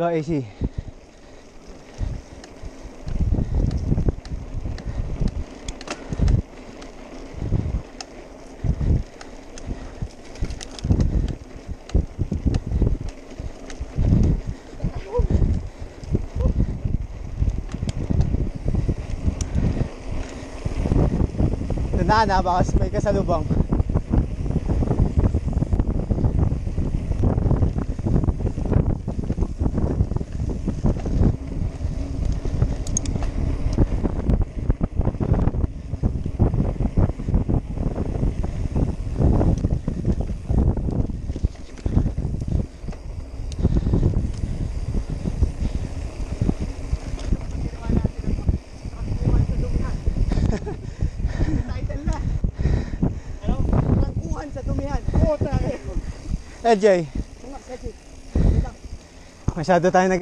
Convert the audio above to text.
Go AC. Tandaan na, baka may kasalubong. LJ, kasi. masyado tayo nag